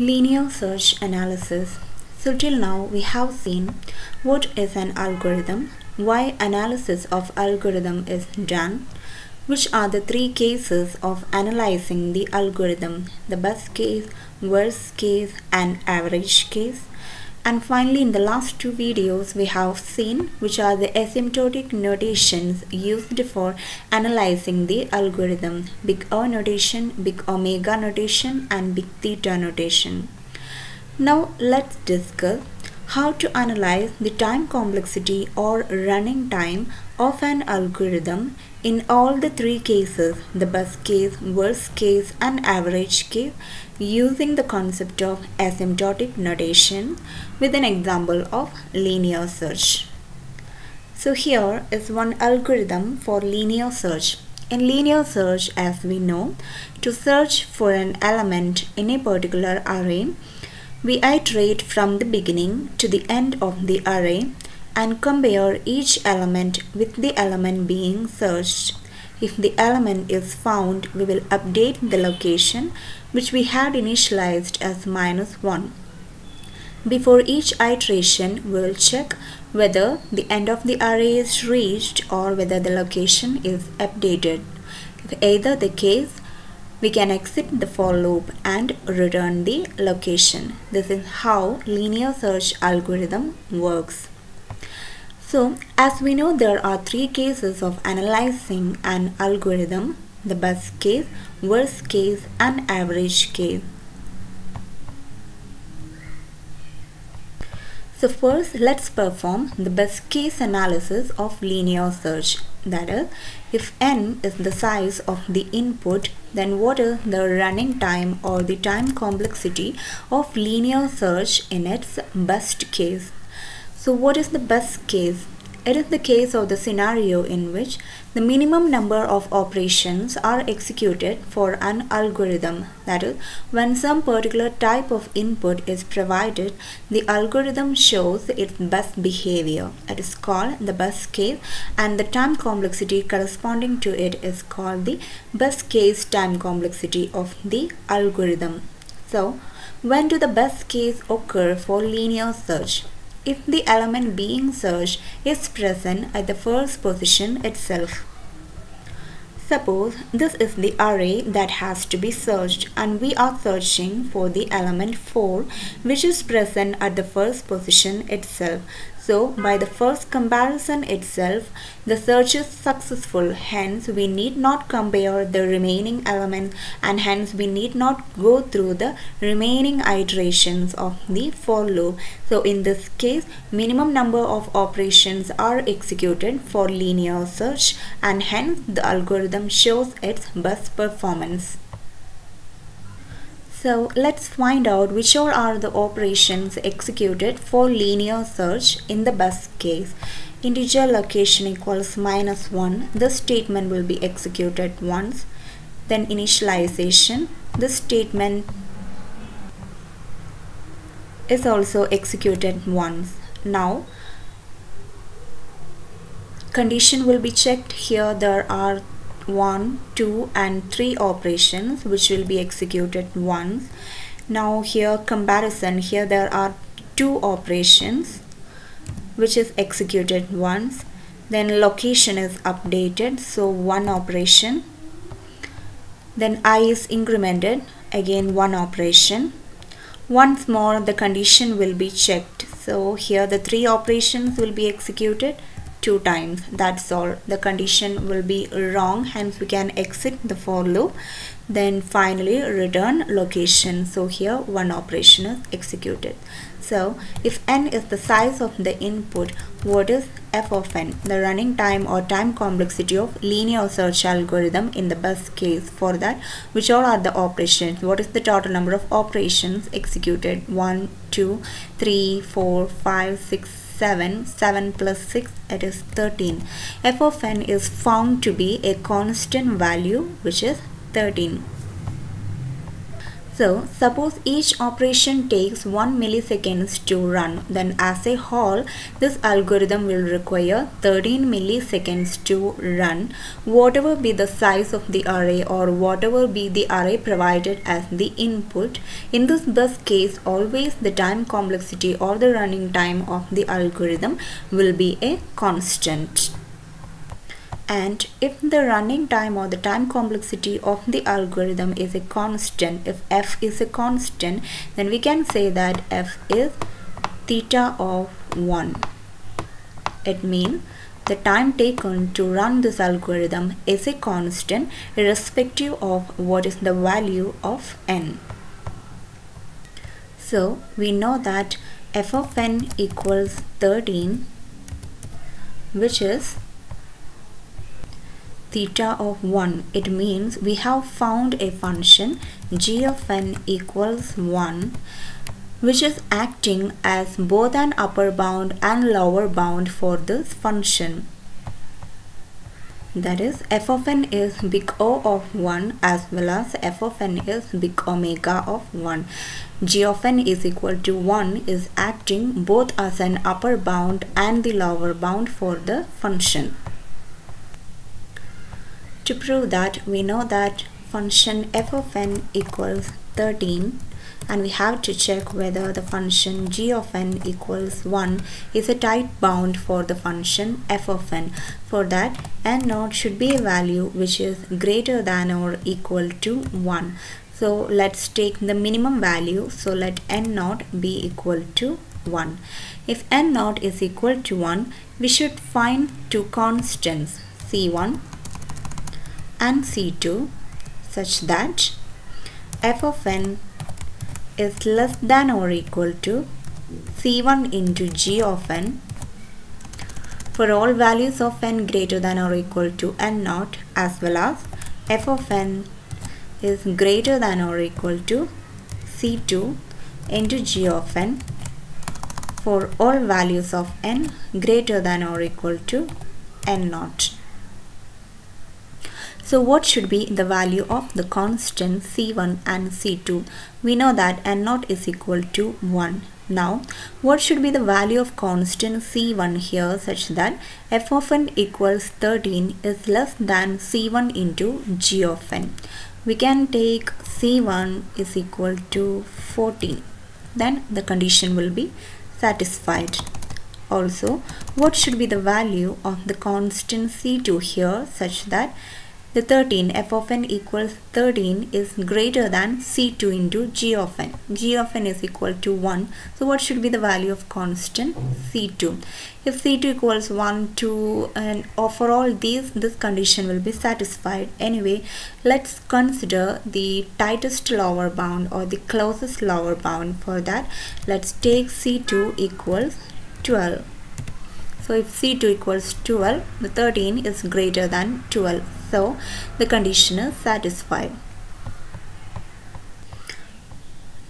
Linear search analysis. So till now we have seen what is an algorithm, why analysis of algorithm is done, which are the three cases of analyzing the algorithm, the best case, worst case and average case. And finally in the last two videos we have seen which are the asymptotic notations used for analyzing the algorithm big O notation, big omega notation and big theta notation. Now let's discuss how to analyze the time complexity or running time of an algorithm in all the three cases the best case, worst case and average case using the concept of asymptotic notation with an example of linear search. So here is one algorithm for linear search. In linear search as we know, to search for an element in a particular array, we iterate from the beginning to the end of the array and compare each element with the element being searched. If the element is found, we will update the location which we had initialized as minus 1. Before each iteration, we will check whether the end of the array is reached or whether the location is updated. If either the case, we can exit the for loop and return the location. This is how linear search algorithm works. So as we know there are three cases of analyzing an algorithm the best case, worst case and average case. So first let's perform the best case analysis of linear search. That is, if n is the size of the input then what is the running time or the time complexity of linear search in its best case. So what is the best case? It is the case of the scenario in which the minimum number of operations are executed for an algorithm. That is, when some particular type of input is provided, the algorithm shows its best behavior. It is called the best case and the time complexity corresponding to it is called the best case time complexity of the algorithm. So, when do the best case occur for linear search? If the element being searched is present at the first position itself. Suppose this is the array that has to be searched and we are searching for the element 4 which is present at the first position itself. So by the first comparison itself, the search is successful. Hence, we need not compare the remaining elements and hence we need not go through the remaining iterations of the for loop. So in this case, minimum number of operations are executed for linear search and hence the algorithm shows its best performance. So let's find out which all are the operations executed for linear search in the best case. Integer location equals minus 1. This statement will be executed once. Then initialization. This statement is also executed once. Now condition will be checked here there are 1, 2 and 3 operations which will be executed once. Now here comparison, here there are 2 operations which is executed once. Then location is updated, so one operation. Then i is incremented, again one operation. Once more the condition will be checked. So here the three operations will be executed two times. That's all. The condition will be wrong hence we can exit the for loop. Then finally return location. So here one operation is executed. So if n is the size of the input what is f of n? The running time or time complexity of linear search algorithm in the best case for that which all are the operations? What is the total number of operations executed? 1 2 3 4 5 6 7 7 plus 6 it is 13 f of n is found to be a constant value which is 13 So suppose each operation takes 1 milliseconds to run then as a whole this algorithm will require 13 milliseconds to run whatever be the size of the array or whatever be the array provided as the input. In this best case always the time complexity or the running time of the algorithm will be a constant and if the running time or the time complexity of the algorithm is a constant if f is a constant then we can say that f is theta of 1 it means the time taken to run this algorithm is a constant irrespective of what is the value of n. So we know that f of n equals 13 which is theta of 1 it means we have found a function g of n equals 1 which is acting as both an upper bound and lower bound for this function. That is f of n is big O of 1 as well as f of n is big omega of 1 g of n is equal to 1 is acting both as an upper bound and the lower bound for the function to prove that we know that function f of n equals 13 and we have to check whether the function g of n equals 1 is a tight bound for the function f of n. For that n naught should be a value which is greater than or equal to 1. So let's take the minimum value. So let n naught be equal to 1. If n naught is equal to 1, we should find two constants c1 and C2 such that f of n is less than or equal to C1 into g of n for all values of n greater than or equal to n naught as well as f of n is greater than or equal to C2 into g of n for all values of n greater than or equal to n naught. So what should be the value of the constant C1 and C2? We know that N0 is equal to 1. Now, what should be the value of constant C1 here such that f of n equals 13 is less than C1 into g of n? We can take C1 is equal to 14. Then the condition will be satisfied. Also, what should be the value of the constant C2 here such that the 13 f of n equals 13 is greater than c2 into g of n. g of n is equal to 1. So what should be the value of constant c2? If c2 equals 1, 2 and for all these this condition will be satisfied. Anyway, let's consider the tightest lower bound or the closest lower bound. For that, let's take c2 equals 12. So if C2 equals 12, the 13 is greater than 12. So the condition is satisfied.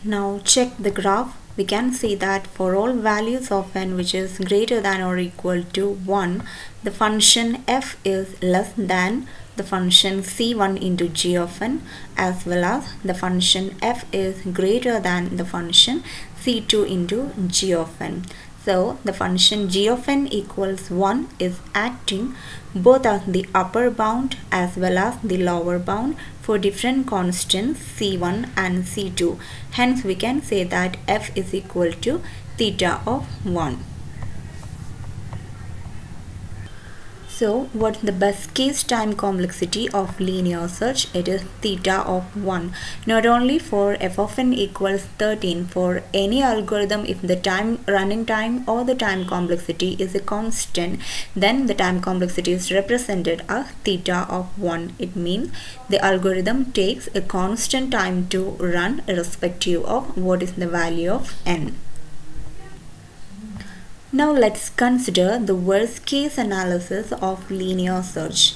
Now check the graph. We can see that for all values of n which is greater than or equal to 1, the function f is less than the function c1 into g of n as well as the function f is greater than the function c2 into g of n. So the function g of n equals 1 is acting both as the upper bound as well as the lower bound for different constants c1 and c2. Hence we can say that f is equal to theta of 1. So what's the best case time complexity of linear search? It is theta of 1. Not only for f of n equals 13 for any algorithm if the time running time or the time complexity is a constant then the time complexity is represented as theta of 1. It means the algorithm takes a constant time to run irrespective of what is the value of n. Now let's consider the worst case analysis of linear search.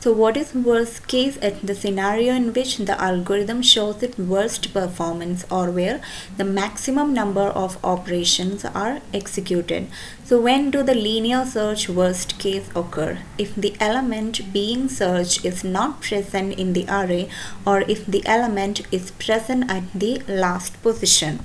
So what is worst case at the scenario in which the algorithm shows its worst performance or where the maximum number of operations are executed. So when do the linear search worst case occur? If the element being searched is not present in the array or if the element is present at the last position.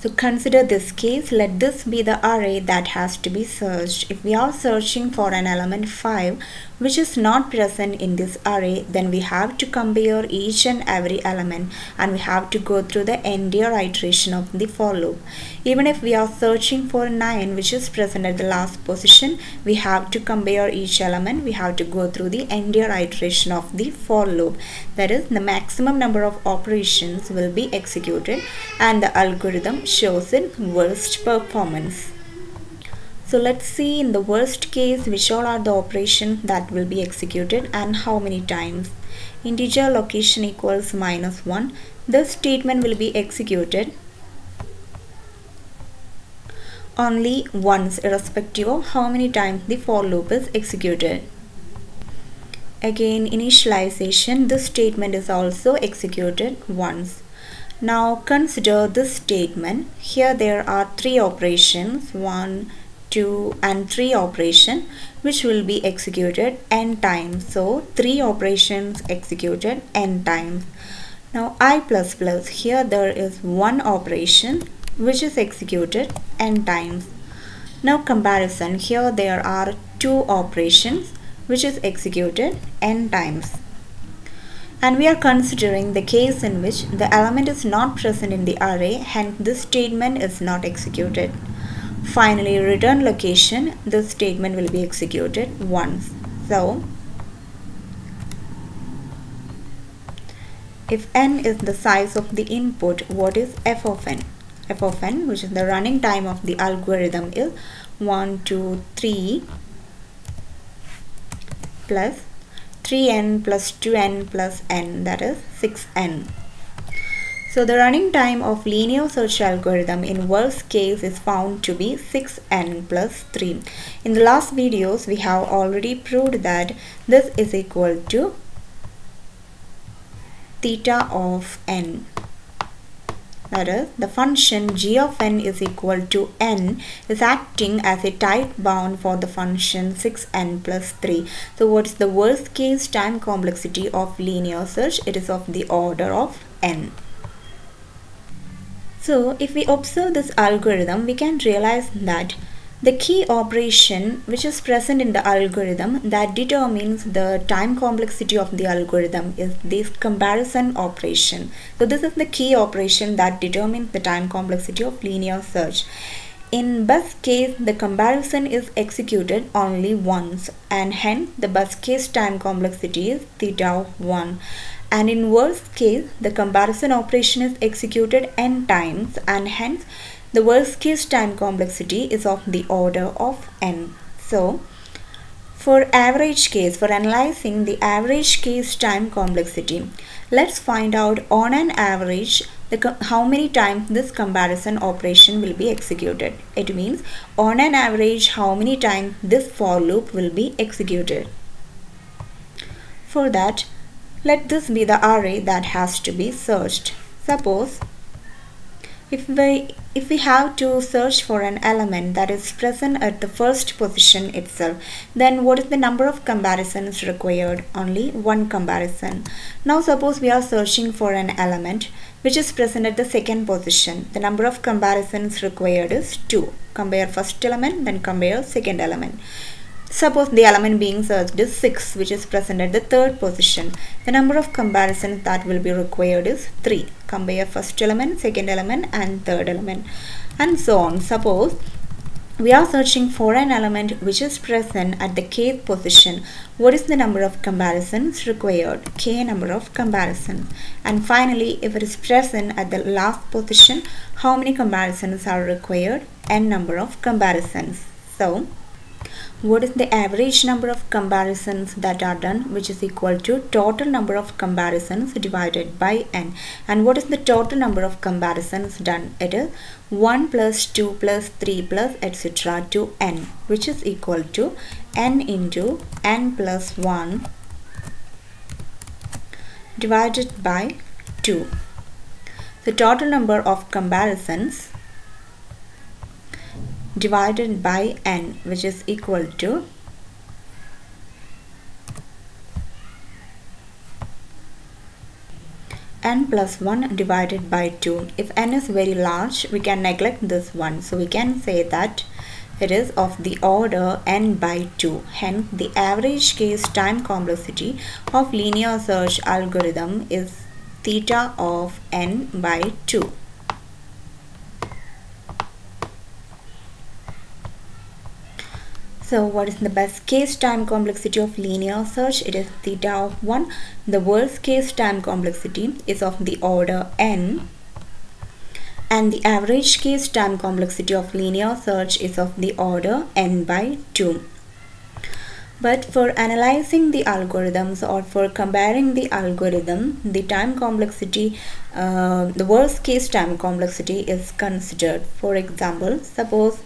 So consider this case. Let this be the array that has to be searched. If we are searching for an element 5 which is not present in this array then we have to compare each and every element and we have to go through the entire iteration of the for loop. Even if we are searching for 9 which is present at the last position we have to compare each element. We have to go through the entire iteration of the for loop. That is the maximum number of operations will be executed and the algorithm shows in worst performance. So let's see in the worst case which all are the operations that will be executed and how many times. Integer location equals minus 1. This statement will be executed only once irrespective of how many times the for loop is executed. Again initialization this statement is also executed once. Now consider this statement. Here there are three operations. 1, 2 and 3 operation which will be executed n times. So 3 operations executed n times. Now i++ plus here there is one operation which is executed n times. Now comparison here there are two operations which is executed n times and we are considering the case in which the element is not present in the array hence this statement is not executed. Finally return location this statement will be executed once. So if n is the size of the input what is f of n? f of n which is the running time of the algorithm is 1 2 3 plus 3n plus 2n plus n that is 6n. So the running time of linear search algorithm in worst case is found to be 6n plus 3. In the last videos we have already proved that this is equal to theta of n. That is the function g of n is equal to n is acting as a tight bound for the function 6n plus 3 so what is the worst case time complexity of linear search? It is of the order of n so if we observe this algorithm we can realize that the key operation which is present in the algorithm that determines the time complexity of the algorithm is this comparison operation. So this is the key operation that determines the time complexity of linear search. In best case, the comparison is executed only once and hence the best case time complexity is theta 1 and in worst case the comparison operation is executed n times and hence the worst case time complexity is of the order of n. So, for average case, for analyzing the average case time complexity, let's find out on an average the, how many times this comparison operation will be executed. It means on an average how many times this for loop will be executed. For that, let this be the array that has to be searched. Suppose if we, if we have to search for an element that is present at the first position itself, then what is the number of comparisons required? Only one comparison. Now suppose we are searching for an element which is present at the second position. The number of comparisons required is 2. Compare first element then compare second element. Suppose the element being searched is 6 which is present at the third position. The number of comparisons that will be required is 3. Compare first element, second element and third element and so on. Suppose we are searching for an element which is present at the kth position. What is the number of comparisons required? k number of comparisons. And finally, if it is present at the last position, how many comparisons are required? n number of comparisons. So, what is the average number of comparisons that are done which is equal to total number of comparisons divided by n? And what is the total number of comparisons done? It is 1 plus 2 plus 3 plus etc to n which is equal to n into n plus 1 divided by 2 the total number of comparisons divided by n which is equal to n plus 1 divided by 2 if n is very large we can neglect this one. So we can say that it is of the order n by 2 hence the average case time complexity of linear search algorithm is theta of n by 2 So what is the best case time complexity of linear search? It is theta of 1. The worst case time complexity is of the order n. And the average case time complexity of linear search is of the order n by 2. But for analyzing the algorithms or for comparing the algorithm, the time complexity, uh, the worst case time complexity is considered. For example, suppose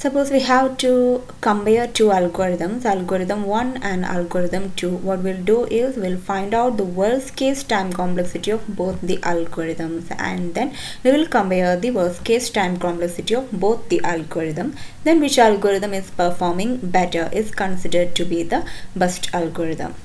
Suppose we have to compare two algorithms, algorithm 1 and algorithm 2. What we'll do is we'll find out the worst case time complexity of both the algorithms and then we will compare the worst case time complexity of both the algorithm. Then which algorithm is performing better is considered to be the best algorithm.